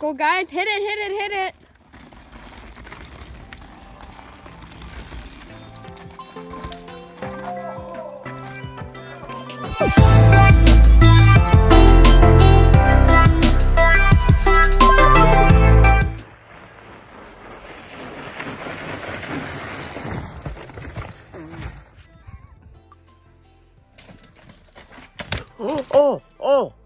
go, guys. Hit it, hit it, hit it. Oh, oh, oh.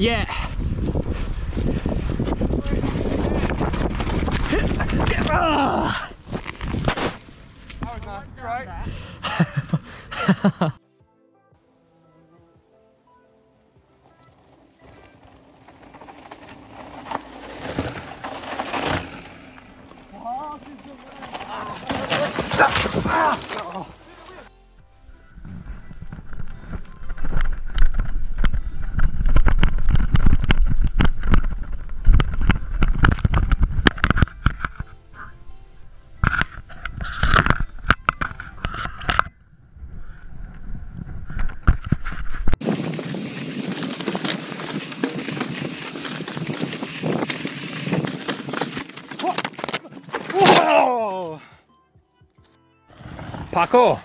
Yeah. Ah. That was nice, right? Paco.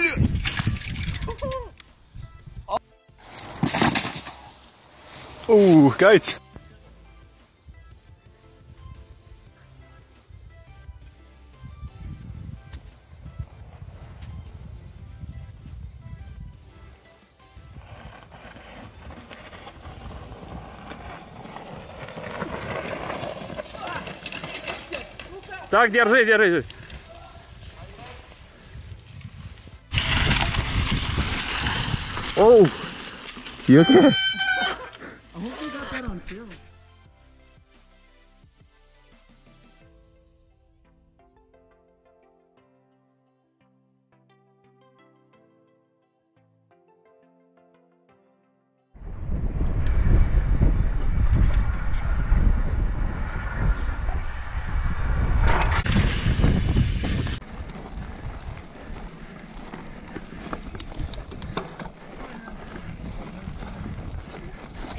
Бля! Oeh, kijk. Так, держи, держи. Оу. You okay?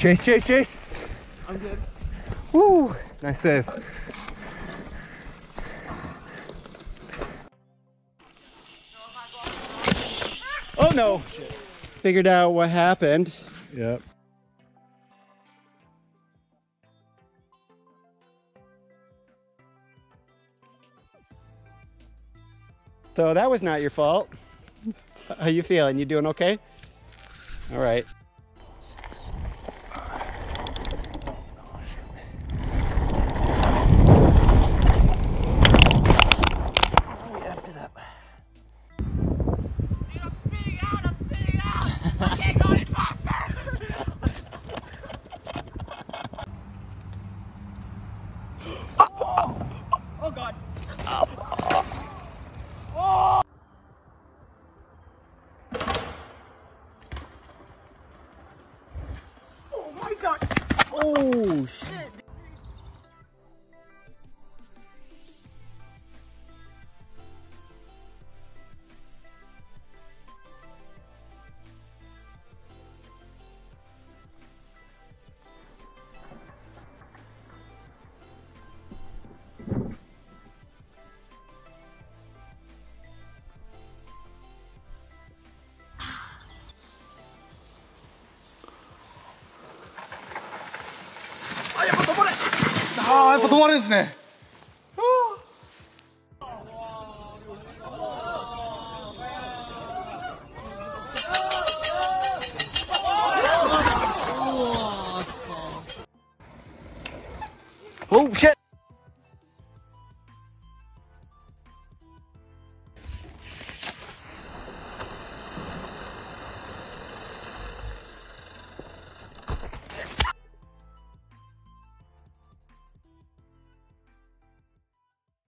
Chase, chase, chase. I'm good. Woo, nice save. Oh no. Figured out what happened. Yep. So that was not your fault. How you feeling? You doing okay? All right. Oh shit. そ止まるんですね